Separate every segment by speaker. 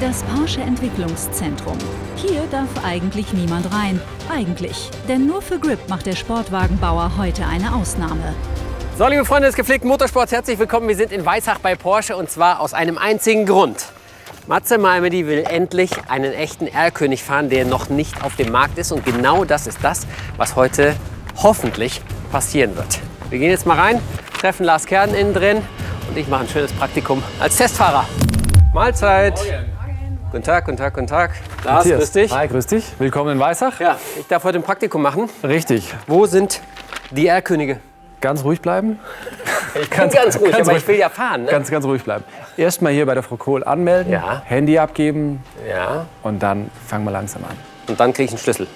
Speaker 1: Das Porsche Entwicklungszentrum. Hier darf eigentlich niemand rein. Eigentlich. Denn nur für Grip macht der Sportwagenbauer heute eine Ausnahme.
Speaker 2: So, liebe Freunde des gepflegten Motorsports, herzlich willkommen. Wir sind in Weissach bei Porsche und zwar aus einem einzigen Grund. Matze Malmedy will endlich einen echten R-König fahren, der noch nicht auf dem Markt ist. Und genau das ist das, was heute hoffentlich passieren wird. Wir gehen jetzt mal rein, treffen Lars Kern innen drin und ich mache ein schönes Praktikum als Testfahrer. Mahlzeit. Guten Tag, guten Tag, guten Tag. Lars,
Speaker 3: Matthias.
Speaker 2: grüß dich.
Speaker 3: Hi, grüß dich. Willkommen in Weissach.
Speaker 2: Ja, ich darf heute ein Praktikum machen.
Speaker 3: Richtig.
Speaker 2: Wo sind die R-Könige?
Speaker 3: Ganz ruhig bleiben.
Speaker 2: Ich bin ganz ruhig,
Speaker 3: ganz
Speaker 2: aber
Speaker 3: ruhig.
Speaker 2: ich will ja fahren. Ne?
Speaker 3: Ganz, ganz ruhig bleiben. Erstmal hier bei der Frau Kohl anmelden,
Speaker 2: Ja.
Speaker 3: Handy abgeben
Speaker 2: Ja,
Speaker 3: und dann fangen wir langsam an.
Speaker 2: und dann kriege ich einen Schlüssel.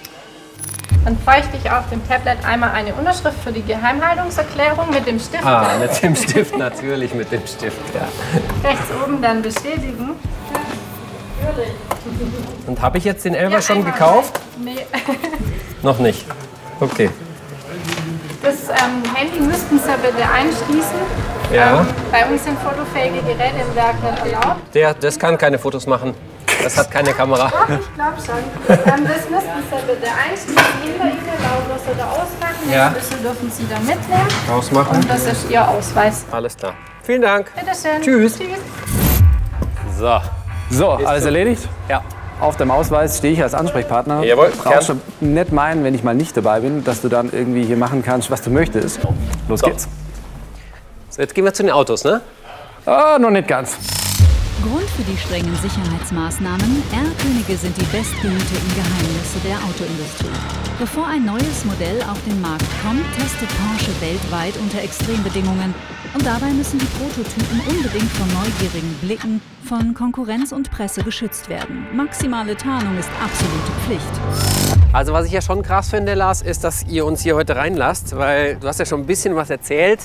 Speaker 4: Dann bräuchte ich auf dem Tablet einmal eine Unterschrift für die Geheimhaltungserklärung mit dem Stift.
Speaker 2: Ah, mit dem Stift, natürlich mit dem Stift, ja.
Speaker 4: Rechts oben dann bestätigen.
Speaker 2: Und habe ich jetzt den Elfer
Speaker 4: Ja,
Speaker 2: schon
Speaker 4: einmal
Speaker 2: gekauft?
Speaker 4: Nee.
Speaker 2: Noch nicht. Okay.
Speaker 4: Das ähm, Handy müssten Sie bitte einschließen.
Speaker 2: Ja.
Speaker 4: Ähm, bei uns sind fotofähige Geräte im Werk nicht erlaubt.
Speaker 2: Der, das kann keine Fotos machen. Das hat keine Kamera.
Speaker 4: Doch, ich glaube schon. Ähm, das müssten Sie bitte einschließen. Hinter Ihnen laut oder auspacken.
Speaker 2: Ja.
Speaker 4: Den Schlüssel dürfen Sie dann mitnehmen.
Speaker 2: Ausmachen.
Speaker 4: Und das ist Ihr Ausweis.
Speaker 2: Alles klar. Vielen Dank.
Speaker 4: Bitte schön.
Speaker 2: Tschüss.
Speaker 4: Tschüss.
Speaker 2: So.
Speaker 3: So, alles erledigt.
Speaker 2: Ja.
Speaker 3: Auf dem Ausweis stehe ich als Ansprechpartner.
Speaker 2: Jawohl,
Speaker 3: Brauchst du nicht meinen, wenn ich mal nicht dabei bin, dass du dann irgendwie hier machen kannst, was du möchtest. Los
Speaker 2: So.
Speaker 3: geht's.
Speaker 2: So, jetzt gehen wir zu den Autos, ne?
Speaker 3: Ah, noch nicht ganz.
Speaker 1: Grund für die strengen Sicherheitsmaßnahmen, R-Könige sind die bestgehüteten Geheimnisse der Autoindustrie. Bevor ein neues Modell auf den Markt kommt, testet Porsche weltweit unter Extrembedingungen. Und dabei müssen die Prototypen unbedingt von neugierigen Blicken von Konkurrenz und Presse geschützt werden. Maximale Tarnung ist absolute Pflicht.
Speaker 2: Also was ich ja schon krass finde, Lars, ist, dass ihr uns hier heute reinlasst, weil du hast ja schon ein bisschen was erzählt.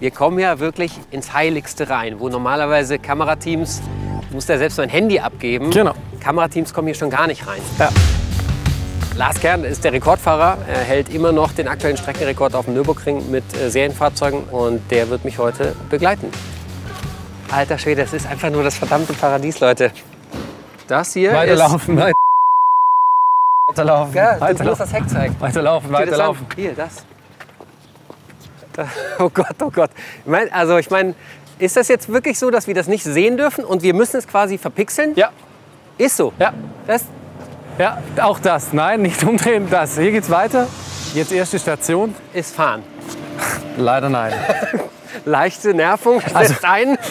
Speaker 2: Wir kommen ja wirklich ins Heiligste rein, wo normalerweise Kamerateams, musst ja selbst mein Handy abgeben.
Speaker 3: Genau.
Speaker 2: Kamerateams kommen hier schon gar nicht rein.
Speaker 3: Ja.
Speaker 2: Lars Kern ist der Rekordfahrer. Er hält immer noch den aktuellen Streckenrekord auf dem Nürburgring mit äh, Serienfahrzeugen und der wird mich heute begleiten. Alter Schwede, das ist einfach nur das verdammte Paradies, Leute. Das hier
Speaker 3: Weiterlaufen, weiter- weiterlaufen,
Speaker 2: ist... Ja, du
Speaker 3: weiterlaufen,
Speaker 2: musst das Heck zeigen.
Speaker 3: weiterlaufen, weiterlaufen.
Speaker 2: Hier, das. Oh Gott, oh Gott. Ich mein, also ich meine, ist das jetzt wirklich so, dass wir das nicht sehen dürfen und wir müssen es quasi verpixeln?
Speaker 3: Ja,
Speaker 2: Ist so.
Speaker 3: ja,
Speaker 2: Das,
Speaker 3: ja, auch das. Nein, nicht umdrehen, das. Hier geht's weiter. Jetzt erste Station.
Speaker 2: ist Fahren.
Speaker 3: Leider nein.
Speaker 2: Leichte Nervung setzt ein.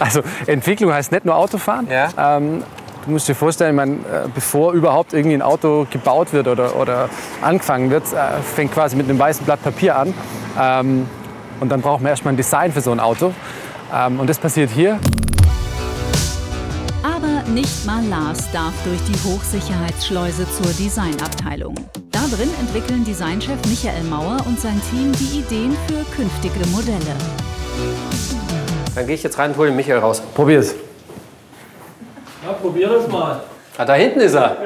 Speaker 3: Also Entwicklung heißt nicht nur Autofahren.
Speaker 2: Ja.
Speaker 3: Ähm, du musst dir vorstellen, man, äh, bevor überhaupt irgendwie ein Auto gebaut wird oder, oder angefangen wird, äh, fängt quasi mit einem weißen Blatt Papier an. Ähm, und dann braucht man erstmal ein Design für so ein Auto. Ähm, und das passiert hier.
Speaker 1: Aber nicht mal Lars darf durch die Hochsicherheitsschleuse zur Designabteilung. Da drin entwickeln Designchef Michael Mauer und sein Team die Ideen für künftige Modelle.
Speaker 2: Dann gehe ich jetzt rein und hole den Michael raus.
Speaker 3: Probier's.
Speaker 5: Ja, probier das mal.
Speaker 2: Ah, da hinten ist er.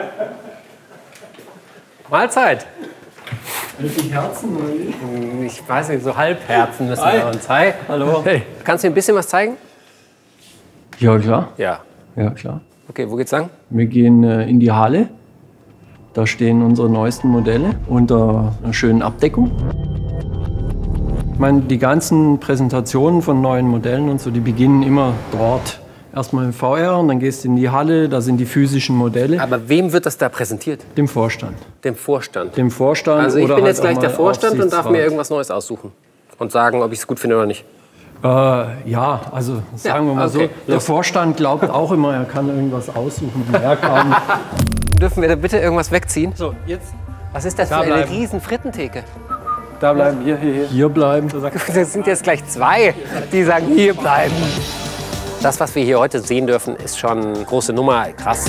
Speaker 2: Mahlzeit.
Speaker 5: Wirklich Herzen oder wie?
Speaker 2: Ich weiß nicht, so Halbherzen müssen
Speaker 5: Hi.
Speaker 2: wir uns. Hi.
Speaker 5: Hallo.
Speaker 3: Hey,
Speaker 2: Kannst du mir ein bisschen was zeigen?
Speaker 5: Ja, klar.
Speaker 2: Ja.
Speaker 5: Ja, klar.
Speaker 2: Okay, wo geht's lang?
Speaker 5: Wir gehen äh, in die Halle. Da stehen unsere neuesten Modelle unter einer schönen Abdeckung. Ich meine, die ganzen Präsentationen von neuen Modellen und so, die beginnen immer dort. Erstmal im VR und dann gehst du in die Halle, da sind die physischen Modelle.
Speaker 2: Aber wem wird das da präsentiert?
Speaker 5: Dem Vorstand.
Speaker 2: Dem Vorstand.
Speaker 5: Dem Vorstand
Speaker 2: Also ich
Speaker 5: oder
Speaker 2: bin
Speaker 5: halt
Speaker 2: jetzt gleich der Vorstand und darf mir irgendwas Neues aussuchen. Und sagen, ob ich es gut finde oder nicht.
Speaker 5: Äh, ja, also sagen wir mal
Speaker 2: okay,
Speaker 5: so, der
Speaker 2: los.
Speaker 5: Vorstand glaubt auch immer, er kann irgendwas aussuchen.
Speaker 2: Dürfen wir da bitte irgendwas wegziehen?
Speaker 5: So, jetzt
Speaker 2: Was ist das
Speaker 3: Da
Speaker 2: für eine
Speaker 3: bleiben.
Speaker 2: riesen Frittentheke?
Speaker 3: da bleiben wir, hier, hier.
Speaker 5: hier bleiben.
Speaker 2: Das sind jetzt gleich zwei, die sagen, hier bleiben. Das, was wir hier heute sehen dürfen, ist schon eine große Nummer. Krass.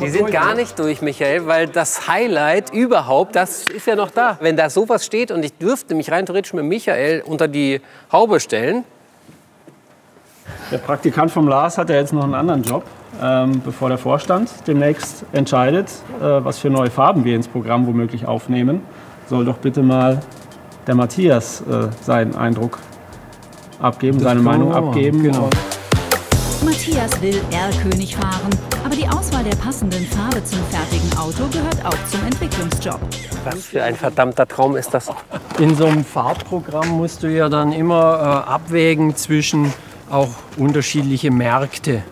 Speaker 2: Die sind gar nicht durch, Michael, weil das Highlight überhaupt, das ist ja noch da. Wenn da sowas steht und ich dürfte mich rein theoretisch mit Michael unter die Haube stellen,
Speaker 6: Der Praktikant vom Lars hat ja jetzt noch einen anderen Job, ähm, bevor der Vorstand demnächst entscheidet, äh, was für neue Farben wir ins Programm womöglich aufnehmen. Soll doch bitte mal der Matthias äh, seinen Eindruck abgeben, seine
Speaker 5: können wir
Speaker 6: Meinung
Speaker 5: machen,
Speaker 6: abgeben.
Speaker 5: genau.
Speaker 1: Matthias will R-König fahren, aber die Auswahl der passenden Farbe zum fertigen Auto gehört auch zum Entwicklungsjob.
Speaker 2: Was für ein verdammter Traum ist das?
Speaker 5: In so einem Farbprogramm musst du ja dann immer äh, abwägen zwischen auch unterschiedliche Märkte.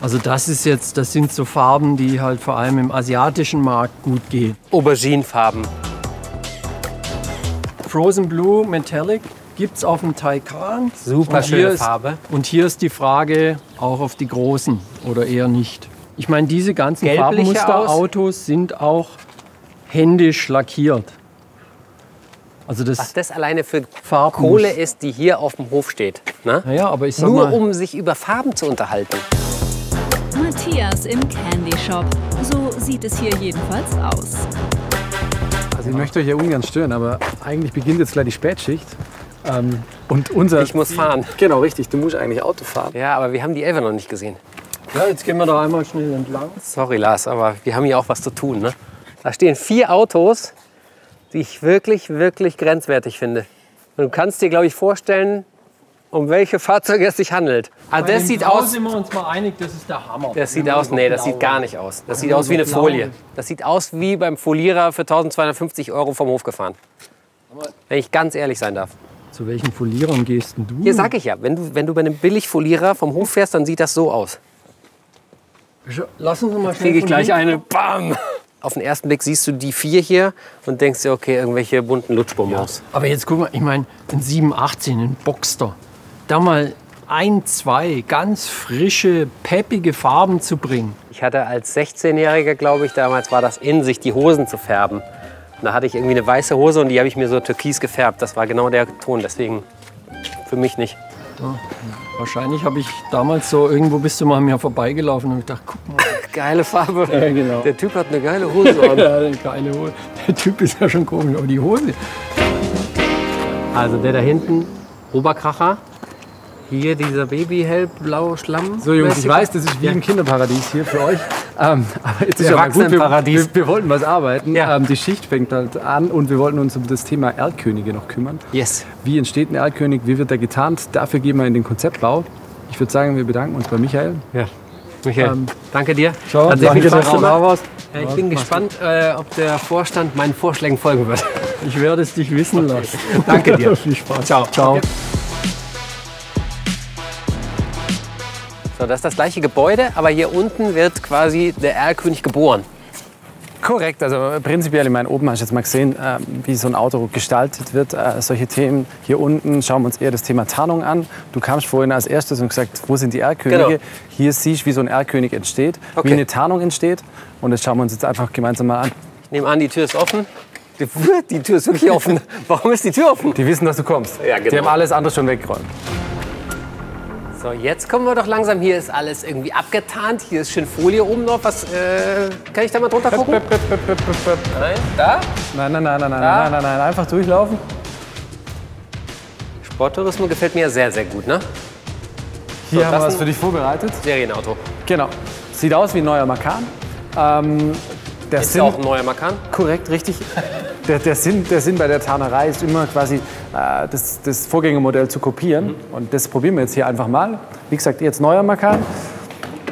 Speaker 5: Also das ist jetzt, das sind so Farben, die halt vor allem im asiatischen Markt gut gehen.
Speaker 2: Auberginefarben.
Speaker 5: Frozen Blue Metallic gibt es auf dem Taycan.
Speaker 2: Super
Speaker 5: Und
Speaker 2: schöne
Speaker 5: ist-
Speaker 2: Farbe.
Speaker 5: Und hier ist die Frage auch auf die großen oder eher nicht. Ich meine, diese ganzen
Speaker 2: Gelbliche
Speaker 5: Farbmusterautos sind auch händisch lackiert. Also das
Speaker 2: Was das alleine für
Speaker 5: Farbmus.
Speaker 2: Kohle ist, die hier auf dem Hof steht. Ne?
Speaker 5: Naja, aber ich sag
Speaker 2: Nur
Speaker 5: mal,
Speaker 2: um sich über Farben zu unterhalten.
Speaker 1: Matthias im Candy Shop. So sieht es hier jedenfalls aus.
Speaker 3: Also ich möchte euch ja ungern stören, aber eigentlich beginnt jetzt gleich die Spätschicht. Ähm, und unser
Speaker 2: Ich muss fahren.
Speaker 3: Genau, richtig. Du musst eigentlich Auto fahren.
Speaker 2: Ja, aber wir haben die Elfe noch nicht gesehen.
Speaker 5: ja, jetzt gehen wir da einmal schnell entlang.
Speaker 2: Sorry, Lars, aber wir haben hier auch was zu tun. Ne? Da stehen vier Autos, die ich wirklich, wirklich grenzwertig finde. Und du kannst dir, glaube ich, vorstellen, um welche Fahrzeuge es sich handelt. Ah,
Speaker 5: Bei
Speaker 2: das sieht
Speaker 5: Blau
Speaker 2: aus.
Speaker 5: sind wir uns mal einig, das ist der Hammer.
Speaker 2: Das sieht aus, nee, das sieht gar nicht aus. Das sieht aus wie eine Folie. Das sieht aus wie beim Folierer für 1250 Euro vom Hof gefahren. Wenn ich ganz ehrlich sein darf.
Speaker 5: Zu welchen Folierern gehst denn du?
Speaker 2: Hier sag ich ja, wenn du, wenn du bei einem Billigfolierer vom Hof fährst, dann sieht das so aus.
Speaker 5: Lass uns mal schnell
Speaker 2: Kriege ich gleich eine, bam! Auf den ersten Blick siehst du die vier hier und denkst dir, okay, irgendwelche bunten Lutschbonbons.
Speaker 5: Aber jetzt guck mal, ich meine, ein 718, ein Boxster, da mal ein, zwei ganz frische, peppige Farben zu bringen.
Speaker 2: Ich hatte als 16-Jähriger, glaube ich, damals war das in sich, die Hosen zu färben. Da hatte ich irgendwie eine weiße Hose und die habe ich mir so türkis gefärbt. Das war genau der Ton, deswegen für mich nicht.
Speaker 5: Wahrscheinlich habe ich damals so, irgendwo bist du mal an mir vorbeigelaufen und ich dachte, guck mal,
Speaker 2: Geile Farbe.
Speaker 5: Ja, genau.
Speaker 2: Der Typ hat eine geile Hose an.
Speaker 5: ja, eine geile Hose. Der Typ ist ja schon komisch, aber die Hose.
Speaker 2: Also der da hinten, Oberkracher. Hier dieser Baby-hellblau Schlamm.
Speaker 3: So Jungs, ich weiß, das ist wie im Kinderparadies hier für euch. Ähm, aber jetzt ist ja gut, wir,
Speaker 2: Erwachsenenparadies.
Speaker 3: wir, wir wollten was arbeiten.
Speaker 2: Ja.
Speaker 3: Ähm, die Schicht fängt halt an und wir wollten uns um das Thema Erlkönige noch kümmern.
Speaker 2: Yes.
Speaker 3: Wie entsteht ein Erlkönig? Wie wird er getarnt? Dafür gehen wir in den Konzeptbau. Ich würde sagen, wir bedanken uns bei Michael.
Speaker 2: Ja. Michael,
Speaker 3: Ähm,
Speaker 2: danke dir.
Speaker 5: Ciao,
Speaker 2: Hat sehr viel
Speaker 5: danke,
Speaker 2: Spaß
Speaker 5: dass du da
Speaker 2: gemacht. ich bin gespannt, äh, ob der Vorstand meinen Vorschlägen folgen wird.
Speaker 5: Ich werde es dich wissen lassen.
Speaker 2: Danke dir.
Speaker 5: Viel Spaß.
Speaker 2: Ciao.
Speaker 5: Ciao.
Speaker 2: So, das ist das gleiche Gebäude, aber hier unten wird quasi der Erlkönig geboren.
Speaker 3: Korrekt, also prinzipiell, ich meine, oben hast du jetzt mal gesehen, ähm, wie so ein Auto gestaltet wird. Äh, solche Themen hier unten schauen wir uns eher das Thema Tarnung an. Du kamst vorhin als erstes und gesagt, wo sind die Erlkönige?
Speaker 2: Genau.
Speaker 3: Hier siehst du, wie so ein Erlkönig entsteht,
Speaker 2: Okay.
Speaker 3: wie eine Tarnung entsteht. Und das schauen wir uns jetzt einfach gemeinsam mal an.
Speaker 2: Ich nehme an, die Tür ist offen. Die, die Tür ist wirklich offen. Warum ist die Tür offen?
Speaker 3: Die wissen, dass du kommst.
Speaker 2: Ja, genau.
Speaker 3: Die haben alles andere schon weggeräumt.
Speaker 2: So, jetzt kommen wir doch langsam. Hier ist alles irgendwie abgetarnt. Hier ist schön Folie oben noch. Was, äh, kann ich da mal drunter gucken? Nein, da?
Speaker 3: Nein, nein, nein, nein, nein, nein, nein, nein, einfach durchlaufen.
Speaker 2: Sporttourismus gefällt mir sehr, sehr gut, ne?
Speaker 3: Hier
Speaker 2: So,
Speaker 3: haben wir was für dich vorbereitet.
Speaker 2: Serienauto.
Speaker 3: Genau. Sieht aus wie ein neuer Macan. Ähm,
Speaker 2: Ist
Speaker 3: Sinn,
Speaker 2: ja auch ein neuer Macan.
Speaker 3: korrekt, richtig. Der, der, Sinn, der Sinn bei der Tarnerei ist immer quasi äh, das, das Vorgängermodell zu kopieren.
Speaker 2: Mhm.
Speaker 3: Und das probieren wir jetzt hier einfach mal. Wie gesagt, jetzt neuer Macan.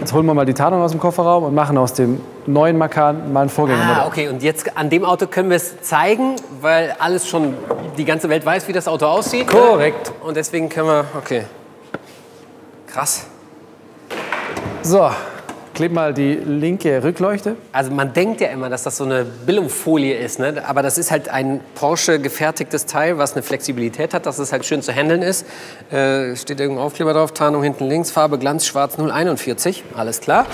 Speaker 3: Jetzt holen wir mal die Tarnung aus dem Kofferraum und machen aus dem neuen Macan mal ein Vorgängermodell.
Speaker 2: Ah, okay. Und jetzt an dem Auto können wir es zeigen, weil alles schon, die ganze Welt weiß, wie das Auto aussieht. ne?
Speaker 3: Korrekt.
Speaker 2: Und deswegen können wir, okay. Krass.
Speaker 3: So, kleb mal die linke Rückleuchte.
Speaker 2: Also man denkt ja immer, dass das so eine Billungfolie ist, ne? aber das ist halt ein Porsche gefertigtes Teil, was eine Flexibilität hat, dass es halt schön zu handeln ist. Äh, steht irgendein Aufkleber drauf, Tarnung hinten links, Farbe Glanz schwarz 041, alles klar.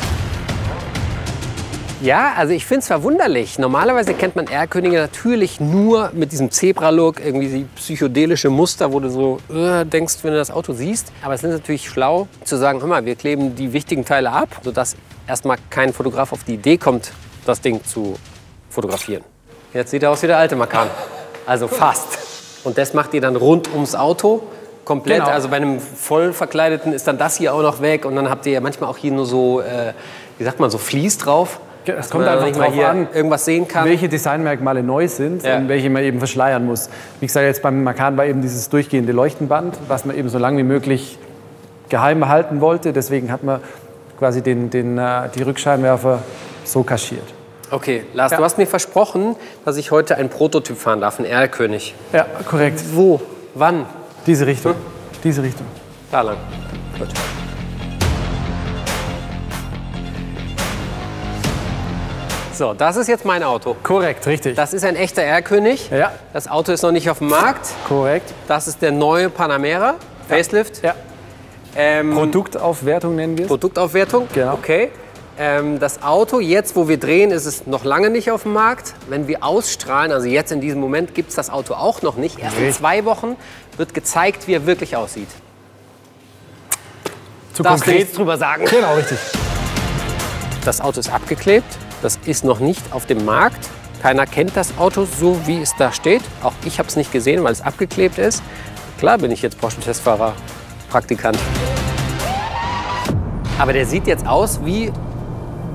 Speaker 2: Ja, also ich finde es verwunderlich. Normalerweise kennt man R-Könige natürlich nur mit diesem Zebra-Look, irgendwie psychedelische Muster, wo du so äh, denkst, wenn du das Auto siehst. Aber es ist natürlich schlau zu sagen, hör mal, wir kleben die wichtigen Teile ab, sodass erstmal kein Fotograf auf die Idee kommt, das Ding zu fotografieren. Jetzt sieht er aus wie der alte Macan. Also fast. Und das macht ihr dann rund ums Auto. Komplett,
Speaker 3: Genau.
Speaker 2: also bei einem voll verkleideten ist dann das hier auch noch weg und dann habt ihr ja manchmal auch hier nur so, äh, wie sagt man, so Vlies drauf.
Speaker 3: Es kommt einfach drauf
Speaker 2: hier
Speaker 3: an,
Speaker 2: irgendwas sehen kann.
Speaker 3: welche Designmerkmale neu sind
Speaker 2: Ja.
Speaker 3: und welche man eben verschleiern muss. Wie gesagt, jetzt beim Macan war eben dieses durchgehende Leuchtenband, was man eben so lange wie möglich geheim halten wollte. Deswegen hat man quasi den, den, äh, die Rückscheinwerfer so kaschiert.
Speaker 2: Okay, Lars,
Speaker 3: Ja.
Speaker 2: du hast mir versprochen, dass ich heute einen Prototyp fahren darf, einen Erlkönig.
Speaker 3: Ja, korrekt.
Speaker 2: Wo? Wann?
Speaker 3: Diese Richtung. Diese Richtung.
Speaker 2: Da lang. Gut. So, das ist jetzt mein Auto.
Speaker 3: Korrekt, richtig.
Speaker 2: Das ist ein echter Erlkönig.
Speaker 3: Ja.
Speaker 2: Das Auto ist noch nicht auf dem Markt.
Speaker 3: korrekt.
Speaker 2: Das ist der neue Panamera. Facelift.
Speaker 3: Ja.
Speaker 2: Ähm,
Speaker 3: Produktaufwertung nennen wir es.
Speaker 2: Produktaufwertung.
Speaker 3: Genau.
Speaker 2: Okay. Ähm, das Auto, jetzt wo wir drehen, ist es noch lange nicht auf dem Markt. Wenn wir ausstrahlen, also jetzt in diesem Moment, gibt es das Auto auch noch nicht. Erst in zwei Wochen wird gezeigt, wie er wirklich aussieht.
Speaker 3: Zu
Speaker 2: Darfst du nichts drüber sagen?
Speaker 3: Genau, richtig.
Speaker 2: Das Auto ist abgeklebt. Das ist noch nicht auf dem Markt. Keiner kennt das Auto so, wie es da steht. Auch ich habe es nicht gesehen, weil es abgeklebt ist. Klar bin ich jetzt Porsche-Testfahrer, Praktikant. Aber der sieht jetzt aus wie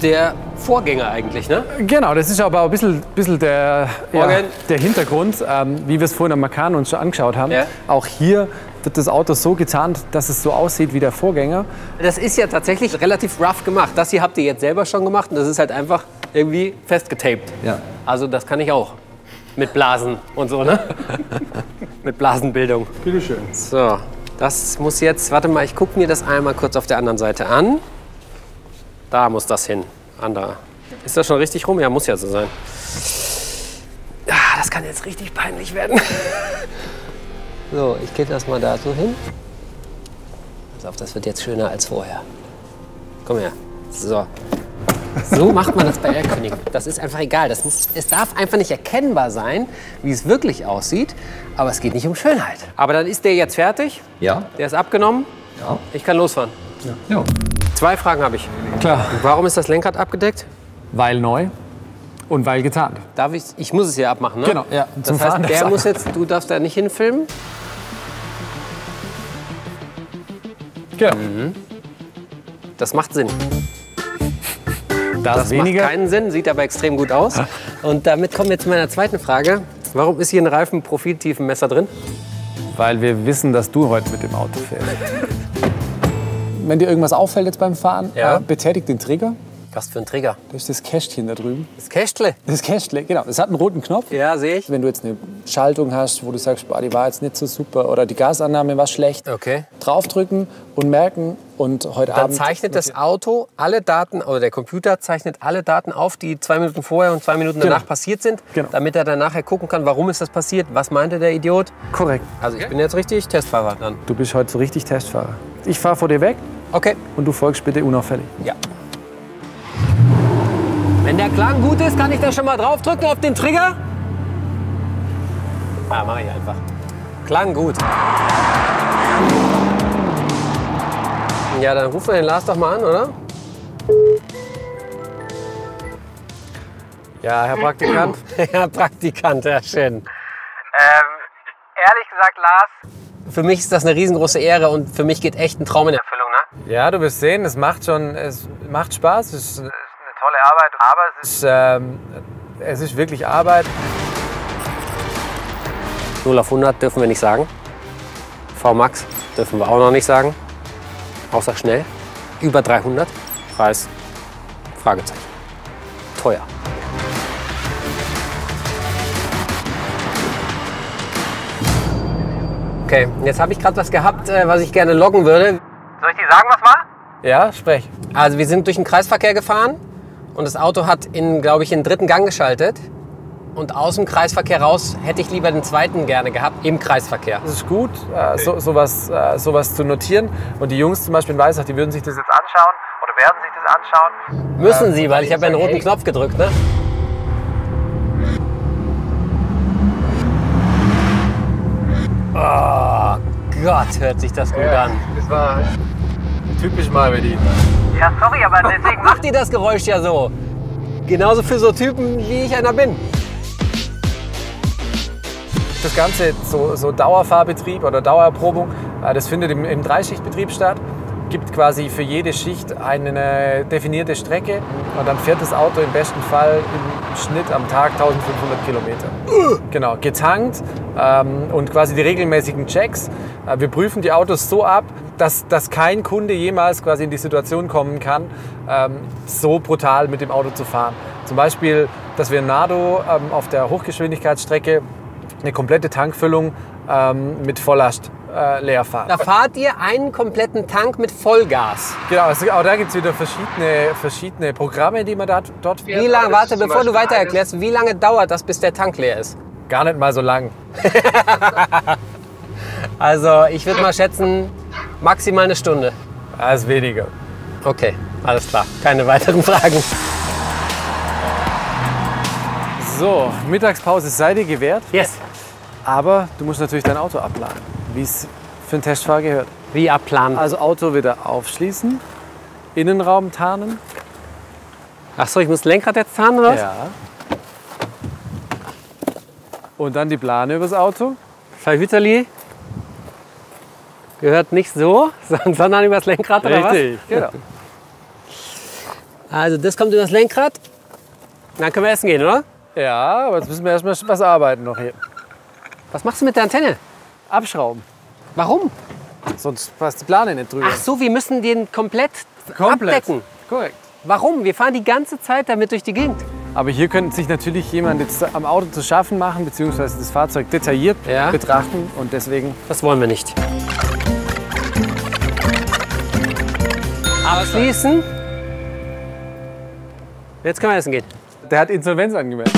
Speaker 2: der Vorgänger eigentlich, ne?
Speaker 3: Genau, das ist aber auch ein bisschen, bisschen der, ja, der Hintergrund, ähm, wie wir es vorhin am Macan uns schon angeschaut haben.
Speaker 2: Ja.
Speaker 3: Auch hier wird das Auto so gezahnt, dass es so aussieht wie der Vorgänger.
Speaker 2: Das ist ja tatsächlich relativ rough gemacht. Das hier habt ihr jetzt selber schon gemacht und das ist halt einfach irgendwie festgetaped.
Speaker 5: Ja.
Speaker 2: Also das kann ich auch. Mit Blasen und so, ne? Mit Blasenbildung.
Speaker 3: Bitteschön.
Speaker 2: So, das muss jetzt, warte mal, ich gucke mir das einmal kurz auf der anderen Seite an. Da muss das hin. An da. Ist das schon richtig rum? Ja, muss ja so sein. Ah, das kann jetzt richtig peinlich werden. so, ich gebe das mal da so hin. Pass auf, das wird jetzt schöner als vorher. Komm her. So. So macht man das bei Erlkönig. Das ist einfach egal. Das muss, es darf einfach nicht erkennbar sein, wie es wirklich aussieht. Aber es geht nicht um Schönheit. Aber dann ist der jetzt fertig.
Speaker 5: Ja?
Speaker 2: Der ist abgenommen.
Speaker 5: Ja.
Speaker 2: Ich kann losfahren.
Speaker 5: Ja.
Speaker 2: Zwei Fragen habe ich.
Speaker 3: Klar.
Speaker 2: Warum ist das Lenkrad abgedeckt?
Speaker 3: Weil neu und weil getarnt.
Speaker 2: Darf ich, ich muss es ja abmachen, ne?
Speaker 3: Genau, ja.
Speaker 2: Das heißt,
Speaker 3: Fahren
Speaker 2: der muss jetzt, du darfst da nicht hinfilmen.
Speaker 3: Genau.
Speaker 2: Das macht Sinn.
Speaker 3: Das,
Speaker 2: Das
Speaker 3: weniger.
Speaker 2: macht keinen Sinn, sieht aber extrem gut aus. Und damit kommen wir zu meiner zweiten Frage. Warum ist hier ein Reifen-Profiltiefenmesser drin?
Speaker 3: Weil wir wissen, dass du heute mit dem Auto fährst. Wenn dir irgendwas auffällt jetzt beim Fahren,
Speaker 2: Ja.
Speaker 3: äh, betätigt den Trigger.
Speaker 2: Was für ein Trigger?
Speaker 3: Das ist das Kästchen da drüben.
Speaker 2: Das Kästle.
Speaker 3: Das Kästle, genau. Das hat einen roten Knopf.
Speaker 2: Ja, sehe ich.
Speaker 3: Wenn du jetzt eine Schaltung hast, wo du sagst, boah, die war jetzt nicht so super oder die Gasannahme war schlecht,
Speaker 2: Okay.
Speaker 3: draufdrücken und merken und heute
Speaker 2: Dann
Speaker 3: Abend
Speaker 2: zeichnet das Auto alle Daten, oder der Computer zeichnet alle Daten auf, die zwei Minuten vorher und zwei Minuten danach
Speaker 3: Genau.
Speaker 2: passiert sind,
Speaker 3: Genau.
Speaker 2: damit er dann nachher gucken kann, warum ist das passiert, was meinte der Idiot.
Speaker 3: korrekt.
Speaker 2: Also ich bin jetzt richtig Testfahrer dann.
Speaker 3: Du bist heute so richtig Testfahrer. Ich fahre vor dir weg
Speaker 2: Okay.
Speaker 3: und du folgst bitte unauffällig.
Speaker 2: Ja. Wenn der Klang gut ist, kann ich da schon mal draufdrücken auf den Trigger. Ah, mach ich einfach. Klang gut. Ja, dann rufen wir den Lars doch mal an, oder? Ja, Herr Praktikant. Herr Praktikant, ja schön. Ähm, ehrlich gesagt, Lars. Für mich ist das eine riesengroße Ehre und für mich geht echt ein Traum in Erfüllung, ne?
Speaker 3: Ja, du wirst sehen, es macht schon, es macht Spaß, es ist eine tolle Arbeit, aber es ist, ähm, es ist wirklich Arbeit.
Speaker 2: 0 auf 100 dürfen wir nicht sagen. V-Max dürfen wir auch noch nicht sagen. Außer schnell. Über 300. Preis? Fragezeichen. Teuer. Okay, jetzt habe ich gerade was gehabt, äh, was ich gerne loggen würde. Soll ich dir sagen, was war?
Speaker 3: Ja, sprech.
Speaker 2: Also wir sind durch den Kreisverkehr gefahren und das Auto hat in, glaube ich, in den dritten Gang geschaltet. Und aus dem Kreisverkehr raus hätte ich lieber den zweiten gerne gehabt, im Kreisverkehr.
Speaker 3: Es ist gut, äh, so, sowas, äh, sowas zu notieren. Und die Jungs zum Beispiel in Weissach, die würden sich das jetzt anschauen oder werden sich das anschauen.
Speaker 2: Müssen Sie, weil ich habe ja einen roten Knopf gedrückt, ne? Oh Gott, hört sich das gut an.
Speaker 3: Das war typisch mal bei die.
Speaker 2: Ja, sorry, aber deswegen macht ihr das Geräusch ja so. Genauso für so Typen, wie ich einer bin.
Speaker 3: Das Ganze, so, so Dauerfahrbetrieb oder Dauererprobung, äh, das findet im, im Dreischichtbetrieb statt. Gibt quasi für jede Schicht eine definierte Strecke und dann fährt das Auto im besten Fall im Schnitt am Tag 1500 Kilometer. Genau, getankt ähm, und quasi die regelmäßigen Checks. Äh, wir prüfen die Autos so ab, dass, dass kein Kunde jemals quasi in die Situation kommen kann, ähm, so brutal mit dem Auto zu fahren. Zum Beispiel, dass wir Nardo ähm, auf der Hochgeschwindigkeitsstrecke eine komplette Tankfüllung ähm, mit Volllast äh, leer fahren.
Speaker 2: Da fahrt ihr einen kompletten Tank mit Vollgas.
Speaker 3: Genau, also auch da gibt es wieder verschiedene, verschiedene Programme, die man da, dort fährt.
Speaker 2: Wie lange, warte, bevor du weiter erklärst, wie lange dauert das, bis der Tank leer ist?
Speaker 3: Gar nicht mal so lang.
Speaker 2: Also ich würde mal schätzen, maximal eine Stunde.
Speaker 3: Das ist weniger.
Speaker 2: Okay, alles klar. Keine weiteren Fragen.
Speaker 3: So, Mittagspause sei dir gewährt,
Speaker 2: Yes.
Speaker 3: aber du musst natürlich dein Auto abladen, wie es für einen Testfahrer gehört.
Speaker 2: Wie abplanen.
Speaker 3: Also Auto wieder aufschließen, Innenraum tarnen.
Speaker 2: Achso, ich muss das Lenkrad jetzt fahren oder was?
Speaker 3: Ja. Und dann die Plane übers Auto.
Speaker 2: Verhüterli gehört nicht so, sondern übers Lenkrad oder was?
Speaker 3: genau.
Speaker 2: Also das kommt übers Lenkrad. Dann können wir essen gehen, oder?
Speaker 3: Ja, aber jetzt müssen wir erstmal was arbeiten noch hier.
Speaker 2: Was machst du mit der Antenne?
Speaker 3: Abschrauben,
Speaker 2: Warum?
Speaker 3: sonst passt die Plane nicht drüber.
Speaker 2: Ach so, wir müssen den komplett,
Speaker 3: Komplett.
Speaker 2: abdecken.
Speaker 3: Korrekt.
Speaker 2: Warum? Wir fahren die ganze Zeit damit durch die Gegend.
Speaker 3: Aber hier könnte sich natürlich jemand jetzt am Auto zu schaffen machen, beziehungsweise das Fahrzeug detailliert
Speaker 2: Ja.
Speaker 3: betrachten. Und deswegen
Speaker 2: Das wollen wir nicht. Abschließen. Jetzt können wir essen gehen.
Speaker 3: Der hat Insolvenz angemeldet.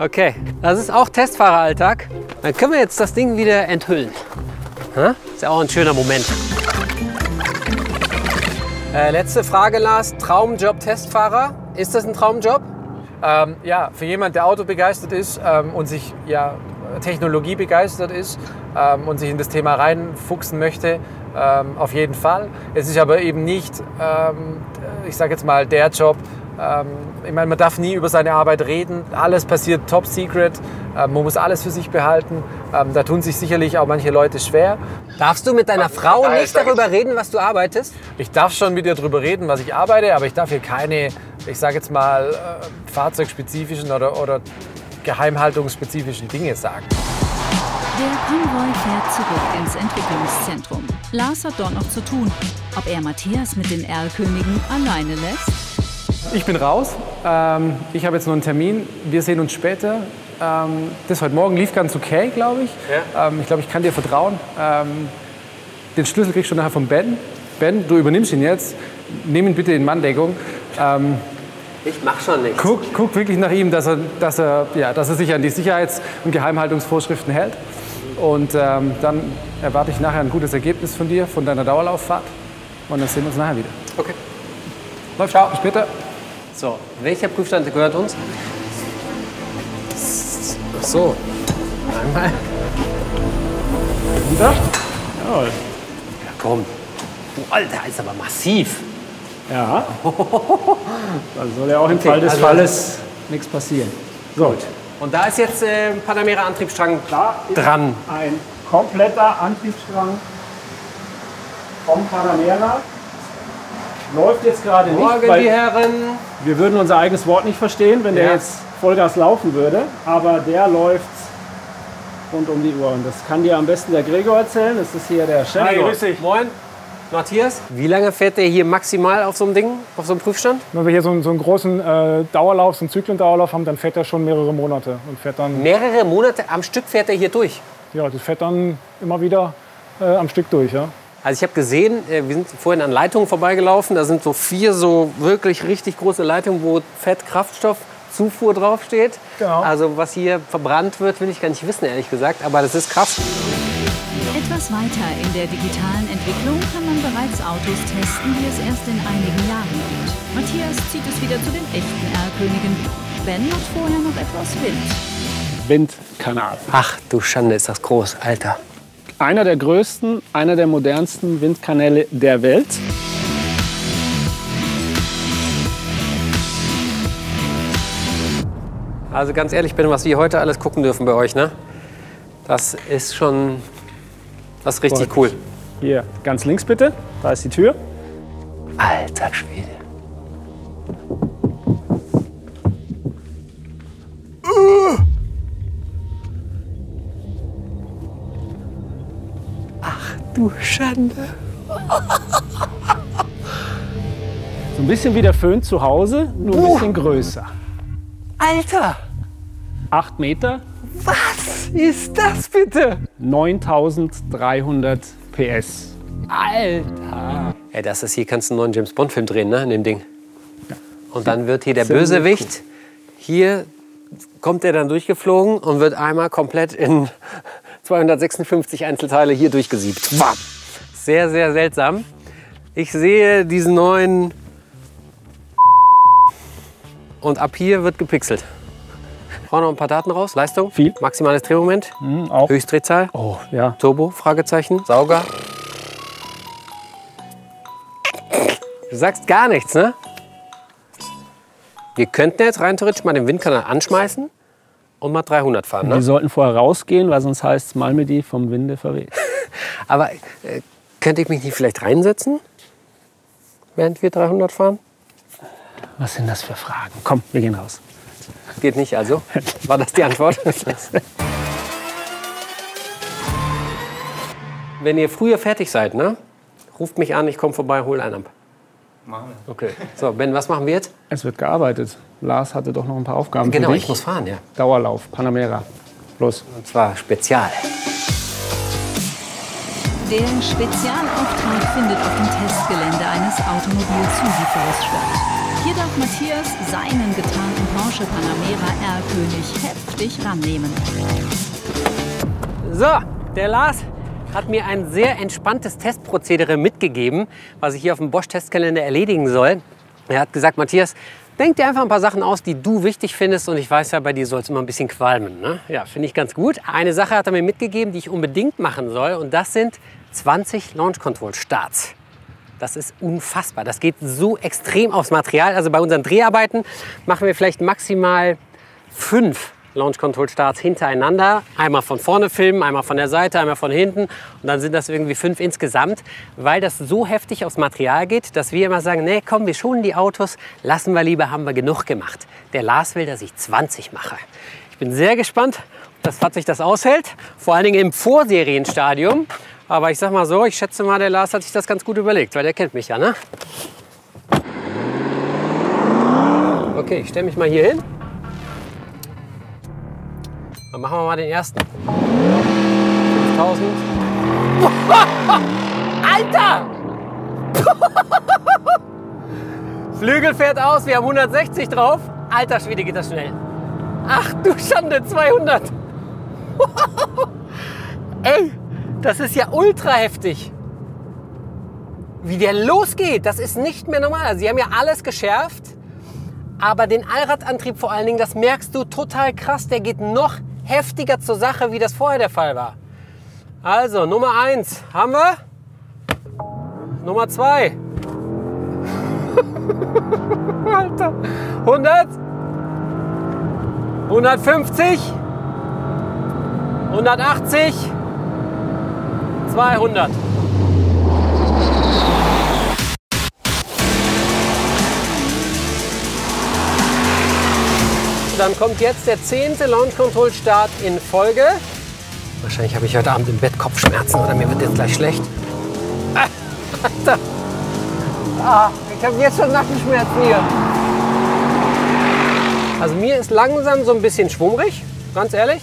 Speaker 2: Okay, das ist auch Testfahreralltag. Dann können wir jetzt das Ding wieder enthüllen. Ist ja auch ein schöner Moment. Äh, letzte Frage, Lars. Traumjob Testfahrer. Ist das ein Traumjob?
Speaker 3: Ähm, ja, für jemand, der Auto begeistert ist ähm, und sich ja, Technologie begeistert ist ähm, und sich in das Thema reinfuchsen möchte, ähm, auf jeden Fall. Es ist aber eben nicht, ähm, ich sage jetzt mal, der Job. Ähm, ich meine, man darf nie über seine Arbeit reden. Alles passiert top secret. Ähm, man muss alles für sich behalten. Ähm, da tun sich sicherlich auch manche Leute schwer.
Speaker 2: Darfst du mit deiner Frau nicht darüber reden, was du arbeitest?
Speaker 3: Ich darf schon mit ihr darüber reden, was ich arbeite, aber ich darf hier keine, ich sage jetzt mal, äh, fahrzeugspezifischen oder, oder geheimhaltungsspezifischen Dinge sagen.
Speaker 1: Der Konvoi fährt zurück ins Entwicklungszentrum. Lars hat dort noch zu tun. Ob er Matthias mit den Erlkönigen alleine lässt?
Speaker 3: Ich bin raus. Ähm, ich habe jetzt noch einen Termin. Wir sehen uns später. Ähm, das heute Morgen lief ganz okay, glaube ich. Ähm, ich glaube, ich kann dir vertrauen. Ähm, den Schlüssel kriegst du nachher von Ben. Ben, du übernimmst ihn jetzt. Nimm ihn bitte in Manndeckung. Ähm,
Speaker 2: Ich mach schon nichts.
Speaker 3: guck, guck wirklich nach ihm, dass er, dass, er, ja, dass er sich an die Sicherheits- und Geheimhaltungsvorschriften hält. Und ähm, dann erwarte ich nachher ein gutes Ergebnis von dir, von deiner Dauerlauffahrt. Und dann sehen wir uns nachher wieder.
Speaker 2: Okay.
Speaker 3: Läuft. Ciao. Bis später.
Speaker 2: So, welcher Prüfstand gehört uns? Ach so. Einmal.
Speaker 6: Runter. Jawohl.
Speaker 2: Ja, komm. Du Alter, ist aber massiv.
Speaker 6: Ja. Also soll ja auch im
Speaker 2: Okay,
Speaker 6: Fall des
Speaker 2: also-
Speaker 6: Falles nichts passieren. So,
Speaker 2: Und da ist jetzt äh, Panamera Antriebsstrang dran.
Speaker 6: ein kompletter Antriebsstrang vom Panamera. Läuft jetzt gerade nicht,
Speaker 2: Morgen,
Speaker 6: weil
Speaker 2: die Herren.
Speaker 6: wir würden unser eigenes Wort nicht verstehen, wenn der
Speaker 2: Ja.
Speaker 6: jetzt Vollgas laufen würde. Aber der läuft rund um die Uhr. Und das kann dir am besten der Gregor erzählen. Das ist hier der Chef.
Speaker 2: dich. Moin. Matthias, wie lange fährt der hier maximal auf so einem Ding, auf so einem Prüfstand?
Speaker 7: Wenn wir hier so einen, so einen großen äh, Dauerlauf, so einen Zyklendauerlauf haben, dann fährt er schon mehrere Monate und fährt dann,
Speaker 2: Mehrere Monate am Stück fährt er hier durch.
Speaker 7: ja, das fährt dann immer wieder äh, am Stück durch. Ja.
Speaker 2: Also ich habe gesehen, äh, wir sind vorhin an Leitungen vorbeigelaufen. Da sind so vier so wirklich richtig große Leitungen, wo Fettkraftstoffzufuhr draufsteht.
Speaker 7: Genau.
Speaker 2: Also was hier verbrannt wird, will ich gar nicht wissen, ehrlich gesagt. Aber das ist krass.
Speaker 1: Etwas weiter in der digitalen Entwicklung kann man bereits Autos testen, die es erst in einigen Jahren gibt. Matthias zieht es wieder zu den echten Erlkönigen. Ben hat vorher noch etwas Wind.
Speaker 6: Windkanal.
Speaker 2: Ach du Schande, ist das groß, Alter.
Speaker 6: Einer der größten, einer der modernsten Windkanäle der Welt.
Speaker 2: Also ganz ehrlich bin, was wir heute alles gucken dürfen bei euch, ne? Das ist schon, das ist richtig cool.
Speaker 6: Hier ganz links bitte. Da ist die Tür.
Speaker 2: Alter Schwede. Du Schande.
Speaker 6: So ein bisschen wie der Föhn zu Hause, nur ein bisschen größer.
Speaker 2: Alter,
Speaker 6: 8 Meter,
Speaker 2: was ist das bitte?
Speaker 6: 9300 PS.
Speaker 2: Alter. Ey, das ist hier, kannst du einen neuen James Bond Film drehen, ne, in dem Ding. Und dann wird hier der Bösewicht, hier kommt er dann durchgeflogen und wird einmal komplett in 256 Einzelteile hier durchgesiebt. Wam. Sehr, sehr seltsam. Ich sehe diesen neuen und ab hier wird gepixelt. Brauchen noch ein paar Daten raus. Leistung?
Speaker 6: Viel.
Speaker 2: Maximales Drehmoment?
Speaker 6: Hm, auch.
Speaker 2: Höchstdrehzahl?
Speaker 6: Oh, ja.
Speaker 2: Turbo? Fragezeichen. Sauger? Du sagst gar nichts, ne? Wir könnten jetzt rein theoretisch mal den Windkanal anschmeißen und mal 300 fahren,
Speaker 6: Die
Speaker 2: ne?
Speaker 6: sollten vorher rausgehen, weil sonst heißt es Malmedy vom Winde verweht.
Speaker 2: Aber äh, könnte ich mich nicht vielleicht reinsetzen, während wir 300 fahren?
Speaker 6: Was sind das für Fragen? Komm, wir gehen raus.
Speaker 2: Geht nicht also? War das die Antwort? Wenn ihr früher fertig seid, ne? Ruft mich an, ich komme vorbei, hol einen ab. Machen wir. Okay. So, Ben, was machen wir jetzt?
Speaker 6: Es wird gearbeitet. Lars hatte doch noch ein paar Aufgaben
Speaker 2: Genau,
Speaker 6: für
Speaker 2: ich
Speaker 6: dich.
Speaker 2: muss fahren, ja.
Speaker 6: Dauerlauf, Panamera. Los.
Speaker 2: Und zwar Spezial.
Speaker 1: Der Spezialauftrag findet auf dem Testgelände eines Automobilzulieferers statt. Hier darf Matthias seinen getarnten Porsche Panamera R-König heftig rannehmen.
Speaker 2: So, der Lars hat mir ein sehr entspanntes Testprozedere mitgegeben, was ich hier auf dem Bosch-Testkalender erledigen soll. Er hat gesagt, Matthias, denk dir einfach ein paar Sachen aus, die du wichtig findest. Und ich weiß ja, bei dir soll es immer ein bisschen qualmen. Ne? Ja, finde ich ganz gut. Eine Sache hat er mir mitgegeben, die ich unbedingt machen soll. Und das sind 20 Launch Control Starts. Das ist unfassbar. Das geht so extrem aufs Material. Also bei unseren Dreharbeiten machen wir vielleicht maximal fünf Launch Control Starts hintereinander. Einmal von vorne filmen, einmal von der Seite, einmal von hinten. Und dann sind das irgendwie fünf insgesamt, weil das so heftig aufs Material geht, dass wir immer sagen, nee, komm, wir schonen die Autos, lassen wir lieber, haben wir genug gemacht. Der Lars will, dass ich 20 mache. Ich bin sehr gespannt, ob das Fahrzeug das aushält. Vor allen Dingen im Vorserienstadium. Aber ich sag mal so, ich schätze mal, der Lars hat sich das ganz gut überlegt, weil der kennt mich ja, ne? Okay, ich stelle mich mal hier hin. Dann machen wir mal den ersten. 5000. Alter! Flügel fährt aus, wir haben 160 drauf. Alter Schwede, geht das schnell. Ach du Schande, 200. Ey, das ist ja ultra heftig. Wie der losgeht, das ist nicht mehr normal. Also, Sie haben ja alles geschärft. Aber den Allradantrieb vor allen Dingen, das merkst du total krass. Der geht noch heftiger zur Sache, wie das vorher der Fall war. Also, Nummer 1 haben wir. Nummer 2. Alter. 100. 150. 180. 200. Dann kommt jetzt der zehnte Launch Control Start in Folge. Wahrscheinlich habe ich heute Abend im Bett Kopfschmerzen oder mir wird jetzt gleich schlecht. Ah, Alter. Ah, ich habe jetzt schon Nackenschmerzen hier. Also mir ist langsam so ein bisschen schwummrig, ganz ehrlich.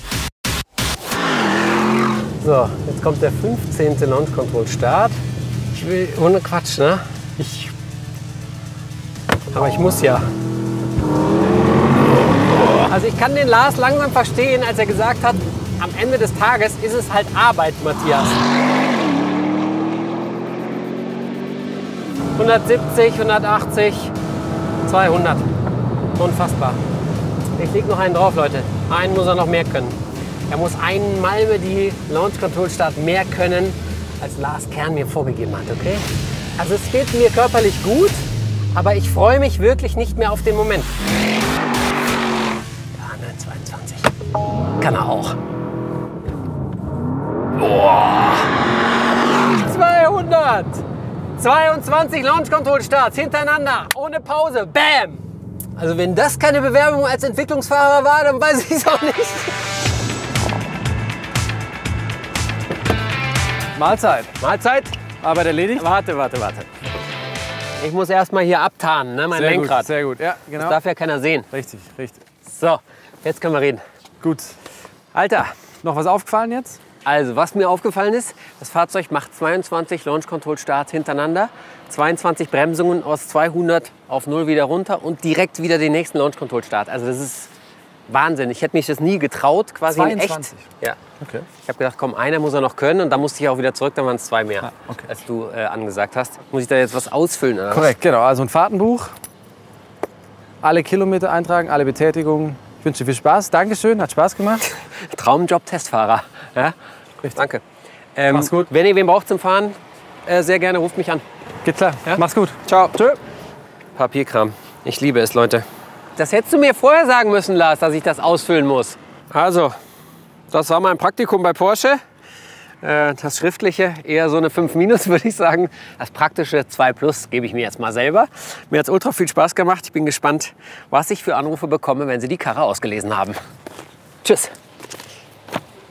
Speaker 2: So, jetzt kommt der 15. Launch Control Start. Ich will, ohne Quatsch, ne? Ich, aber ich muss ja. Also ich kann den Lars langsam verstehen, als er gesagt hat, am Ende des Tages ist es halt Arbeit, Matthias. 170, 180, 200. Unfassbar. Ich leg noch einen drauf, Leute. Einen muss er noch mehr können. Er muss einen Malme die Launch Control Start mehr können, als Lars Kern mir vorgegeben hat, okay? Also es geht mir körperlich gut, aber ich freue mich wirklich nicht mehr auf den Moment. Ja, 22. Kann er auch. Boah. 200. 22 Launch Control Starts hintereinander, ohne Pause. Bam! Also wenn das keine Bewerbung als Entwicklungsfahrer war, dann weiß ich es auch nicht.
Speaker 3: Mahlzeit.
Speaker 2: Mahlzeit.
Speaker 3: Arbeit erledigt?
Speaker 2: Warte, warte, warte. Ich muss erstmal hier abtarnen, ne, mein
Speaker 3: Sehr
Speaker 2: Lenkrad.
Speaker 3: gut, sehr gut. Ja,
Speaker 2: Das
Speaker 3: genau.
Speaker 2: darf ja keiner sehen.
Speaker 3: Richtig, richtig.
Speaker 2: So, jetzt können wir reden.
Speaker 3: Gut.
Speaker 2: Alter,
Speaker 3: Noch was aufgefallen jetzt?
Speaker 2: also was mir aufgefallen ist, das Fahrzeug macht 22 Launch Control Starts hintereinander, 22 Bremsungen aus 200 auf 0 wieder runter und direkt wieder den nächsten Launch Control Start. Also das ist Wahnsinn. Ich hätte mich das nie getraut, quasi in
Speaker 3: 22?
Speaker 2: echt. Ja.
Speaker 3: Okay.
Speaker 2: Ich habe gedacht, komm, einer muss er noch können und dann musste ich auch wieder zurück, dann waren es zwei mehr,
Speaker 3: Ah, okay.
Speaker 2: als du äh, angesagt hast. Muss ich da jetzt was ausfüllen? Oder?
Speaker 3: Korrekt, genau. Also ein Fahrtenbuch. Alle Kilometer eintragen, alle Betätigungen. Ich wünsche dir viel Spaß. Dankeschön, hat Spaß gemacht.
Speaker 2: Traumjob Testfahrer. Ja? Danke. Ähm,
Speaker 3: Mach's gut.
Speaker 2: Wenn ihr wen braucht zum Fahren, äh, sehr gerne ruft mich an.
Speaker 3: Geht klar. Mach's gut.
Speaker 2: Ciao.
Speaker 3: Tschö.
Speaker 2: Papierkram. Ich liebe es, Leute. Das hättest du mir vorher sagen müssen, Lars, dass ich das ausfüllen muss. Also, das war mein Praktikum bei Porsche. Äh, Das Schriftliche eher so eine 5 minus, würde ich sagen. Das Praktische 2 plus gebe ich mir jetzt mal selber. Mir hat es ultra viel Spaß gemacht. Ich bin gespannt, was ich für Anrufe bekomme, wenn Sie die Karre ausgelesen haben. Tschüss.